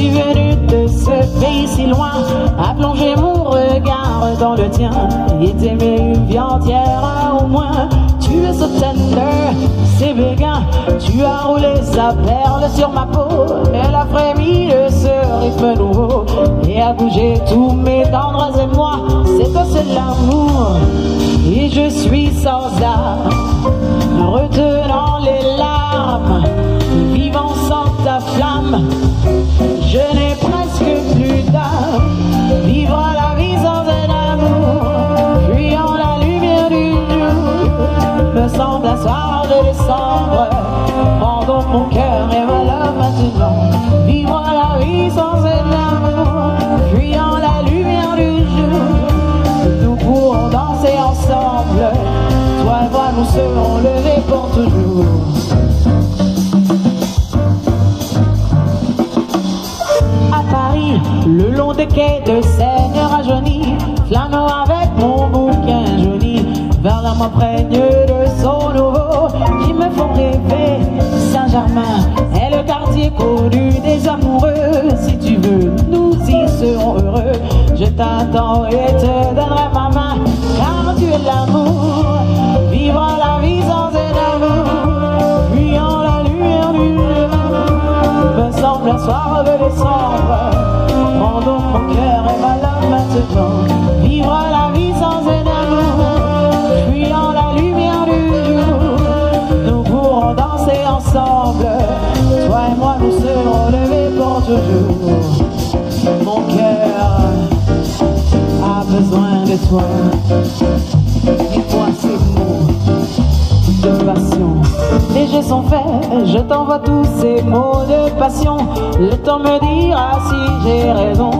suis venu de ce pays si loin à plonger mon regard dans le tien et t'aimer une vie entière au moins. Tu es ce tender, c'est béguin. Tu as roulé sa perle sur ma peau. Elle a frémi de ce rythme nouveau et a bougé tous mes tendres et moi. C'est toi, c'est l'amour et je suis sans âme. Le long des quais de Seine rajeuni, flânant avec mon bouquin jauni, vers la m'imprègne de son nouveau, qui me font rêver. Saint-Germain est le quartier connu des amoureux. Si tu veux, nous y serons heureux. Je t'attends et te donnerai ma main, car tu es l'amour. Vivre levés pour toujours. Mon cœur a besoin de toi. Dis-moi ces mots de passion. Les jets sont faits, je t'envoie tous ces mots de passion. Le temps me dira si j'ai raison.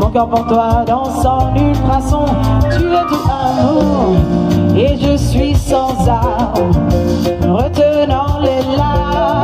Mon cœur pour toi danse en ultrason. Tu es tout amour et je suis sans âme. Retenant les larmes,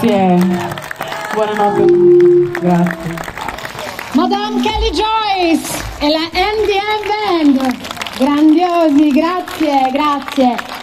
Grazie. Buonanotte. Grazie. Madame Kelly Joyce e la NDM Band. Grandiosi, grazie, grazie.